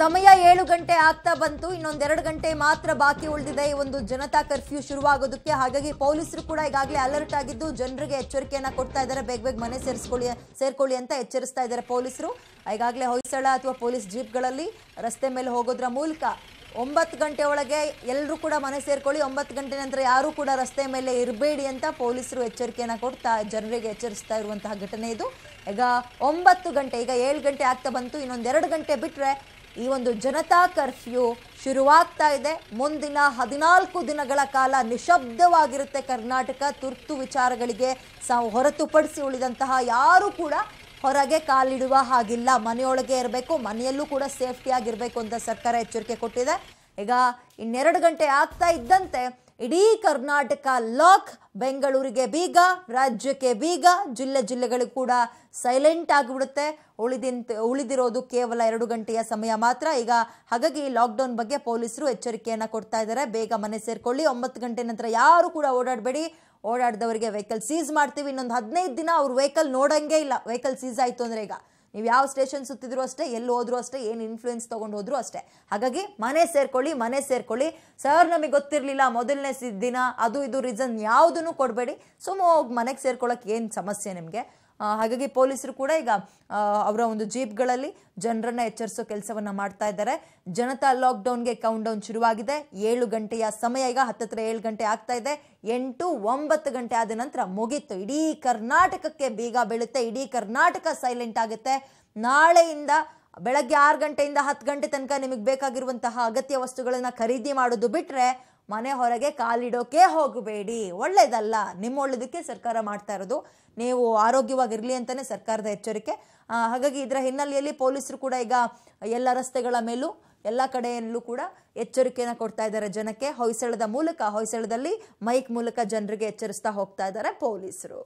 ಸಮಯ ಏಳು ಗಂಟೆ ಆಗ್ತಾ ಬಂತು. ಇನ್ನೊಂದೆರಡು ಗಂಟೆ ಮಾತ್ರ ಬಾಕಿ ಉಳಿದಿದೆ. ಈ ಒಂದು ಜನತಾ ಕರ್ಫ್ಯೂ ಶುರುವಾಗೋದಕ್ಕೆ ಹಾಗಾಗಿ ಪೊಲೀಸರು ಕೂಡ ಈಗಾಗಲೇ ಅಲರ್ಟ್ ಆಗಿದ್ದು, ಜನರಿಗೆ ಎಚ್ಚರಿಕೆಯನ್ನ ಕೊಡ್ತಾ ಇದ್ದಾರೆ. ಬೇಗ ಬೇಗ ಮನೆ ಸೇರಿಸ್ಕೊಳ್ಳಿ, ಸೇರ್ಕೊಳ್ಳಿ ಅಂತ ಎಚ್ಚರಿಸ್ತಾ ಇದ್ದಾರೆ ಪೊಲೀಸರು. ಈಗಾಗಲೇ ಹೊಯ್ಸಳ ಅಥವಾ ಪೊಲೀಸ್ ಜೀಪ್ಗಳಲ್ಲಿ ರಸ್ತೆ ಮೇಲೆ ಹೋಗೋದ್ರ ಮೂಲಕ ಒಂಬತ್ತು ಗಂಟೆ ಒಳಗೆ ಎಲ್ಲರೂ ಕೂಡ ಮನೆ ಸೇರ್ಕೊಳ್ಳಿ. ಒಂಬತ್ತು ಗಂಟೆ ನಂತರ ಯಾರೂ ಕೂಡ ರಸ್ತೆ ಮೇಲೆ ಇರಬೇಡಿ ಅಂತ ಪೊಲೀಸರು ಎಚ್ಚರಿಕೆಯನ್ನು ಕೊಡ್ತಾ, ಜನರಿಗೆ ಎಚ್ಚರಿಸ್ತಾ ಇರುವಂತಹ ಘಟನೆ ಇದು. ಈಗ ಒಂಬತ್ತು ಗಂಟೆ, ಈಗ ಏಳು ಗಂಟೆ ಆಗ್ತಾ ಬಂತು. ಇನ್ನೊಂದೆರಡು ಗಂಟೆ ಬಿಟ್ಟರೆ ಈ ಒಂದು ಜನತಾ ಕರ್ಫ್ಯೂ ಶುರುವಾಗ್ತಾ ಇದೆ. ಮುಂದಿನ ಹದಿನಾಲ್ಕು ದಿನಗಳ ಕಾಲ ನಿಶಬ್ದವಾಗಿರುತ್ತೆ ಕರ್ನಾಟಕ. ತುರ್ತು ವಿಚಾರಗಳಿಗೆ ಹೊರತುಪಡಿಸಿ ಉಳಿದಂತಹ ಯಾರೂ ಕೂಡ ಹೊರಗೆ ಕಾಲಿಡುವ ಹಾಗಿಲ್ಲ. ಮನೆಯೊಳಗೆ ಇರಬೇಕು. ಮನೆಯಲ್ಲೂ ಕೂಡ ಸೇಫ್ಟಿಯಾಗಿರಬೇಕು ಅಂತ ಸರ್ಕಾರ ಎಚ್ಚರಿಕೆ ಕೊಟ್ಟಿದೆ. ಈಗ ಇನ್ನೆರಡು ಗಂಟೆ ಆಗ್ತಾ ಇದ್ದಂತೆ ಇಡೀ ಕರ್ನಾಟಕ ಲಾಕ್, ಬೆಂಗಳೂರಿಗೆ ಬೀಗ, ರಾಜ್ಯಕ್ಕೆ ಬೀಗ, ಜಿಲ್ಲೆ ಜಿಲ್ಲೆಗಳಿಗೂ ಕೂಡ ಸೈಲೆಂಟ್ ಆಗಿಬಿಡುತ್ತೆ. ಉಳಿದಿಂತ, ಉಳಿದಿರೋದು ಕೇವಲ ಎರಡು ಗಂಟೆಯ ಸಮಯ ಮಾತ್ರ. ಈಗ ಹಾಗಾಗಿ ಲಾಕ್ಡೌನ್ ಬಗ್ಗೆ ಪೊಲೀಸರು ಎಚ್ಚರಿಕೆಯನ್ನು ಕೊಡ್ತಾ ಇದ್ದಾರೆ. ಬೇಗ ಮನೆ ಸೇರಿಕೊಳ್ಳಿ. ಒಂಬತ್ತು ಗಂಟೆ ನಂತರ ಯಾರು ಕೂಡ ಓಡಾಡಬೇಡಿ. ಓಡಾಡಿದವರಿಗೆ ವೆಹಿಕಲ್ ಸೀಸ್ ಮಾಡ್ತೀವಿ. ಇನ್ನೊಂದು ಹದಿನೈದು ದಿನ ಅವ್ರು ವೆಹಿಕಲ್ ನೋಡೋಂಗೆ ಇಲ್ಲ. ವೆಹಿಕಲ್ ಸೀಸ್ ಆಯಿತು ಅಂದರೆ ಈಗ ನೀವು ಯಾವ ಸ್ಟೇಷನ್ ಸುತ್ತಿದ್ರು ಅಷ್ಟೇ, ಎಲ್ಲಿ ಹೋದ್ರು ಅಷ್ಟೇ, ಏನು ಇನ್ಫ್ಲೂಯೆನ್ಸ್ ತೊಗೊಂಡು ಹೋದ್ರು ಅಷ್ಟೇ. ಹಾಗಾಗಿ ಮನೆ ಸೇರ್ಕೊಳ್ಳಿ ಮನೆ ಸೇರ್ಕೊಳ್ಳಿ. ಸರ್ ನಮಗೆ ಗೊತ್ತಿರಲಿಲ್ಲ ಮೊದಲನೇ ದಿನ, ಅದು ಇದು ರೀಸನ್ ಯಾವುದನ್ನು ಕೊಡಬೇಡಿ. ಸುಮ್ಮ ಹೋಗಿ ಮನೆಗೆ ಸೇರ್ಕೊಳ್ಳೋಕೆ ಏನು ಸಮಸ್ಯೆ ನಿಮಗೆ? ಹಾಗಾಗಿ ಪೊಲೀಸರು ಕೂಡ ಈಗ ಅವರ ಒಂದು ಜೀಪ್ಗಳಲ್ಲಿ ಜನರನ್ನ ಎಚ್ಚರಿಸೋ ಕೆಲಸವನ್ನ ಮಾಡ್ತಾ ಇದ್ದಾರೆ. ಜನತಾ ಲಾಕ್ಡೌನ್ಗೆ ಕೌಂಟ್ ಡೌನ್ ಶುರುವಾಗಿದೆ. ಏಳು ಗಂಟೆಯ ಸಮಯ ಈಗ, ಹತ್ತತ್ರ ಏಳು ಗಂಟೆ ಆಗ್ತಾ ಇದೆ. ಎಂಟು ಒಂಬತ್ತು ಗಂಟೆ ಆದ ನಂತರ ಮುಗೀತು. ಇಡೀ ಕರ್ನಾಟಕಕ್ಕೆ ಬೀಗ ಬೀಳುತ್ತೆ. ಇಡೀ ಕರ್ನಾಟಕ ಸೈಲೆಂಟ್ ಆಗುತ್ತೆ. ನಾಳೆಯಿಂದ ಬೆಳಗ್ಗೆ ಆರು ಗಂಟೆಯಿಂದ ಹತ್ತು ಗಂಟೆ ತನಕ ನಿಮಗೆ ಬೇಕಾಗಿರುವಂತಹ ಅಗತ್ಯ ವಸ್ತುಗಳನ್ನು ಖರೀದಿ ಮಾಡೋದು ಬಿಟ್ಟರೆ ಮನೆ ಹೊರಗೆ ಕಾಲಿಡೋಕೆ ಹೋಗಬೇಡಿ. ಒಳ್ಳೆಯದಲ್ಲ ನಿಮ್ಮ ಒಳ್ಳೇದಕ್ಕೆ ಸರ್ಕಾರ ಮಾಡ್ತಾ ಇರೋದು. ನೀವು ಆರೋಗ್ಯವಾಗಿರಲಿ ಅಂತಲೇ ಸರ್ಕಾರದ ಎಚ್ಚರಿಕೆ. ಹಾಗಾಗಿ ಇದರ ಹಿನ್ನೆಲೆಯಲ್ಲಿ ಪೊಲೀಸರು ಕೂಡ ಈಗ ಎಲ್ಲ ರಸ್ತೆಗಳ ಮೇಲೂ, ಎಲ್ಲ ಕಡೆಯಲ್ಲೂ ಕೂಡ ಎಚ್ಚರಿಕೆಯನ್ನು ಕೊಡ್ತಾ ಇದ್ದಾರೆ ಜನಕ್ಕೆ. ಹೊಯ್ಸಳದ ಮೂಲಕ, ಹೊಯ್ಸಳದಲ್ಲಿ ಮೈಕ್ ಮೂಲಕ ಜನರಿಗೆ ಎಚ್ಚರಿಸ್ತಾ ಹೋಗ್ತಾ ಇದ್ದಾರೆ ಪೊಲೀಸರು.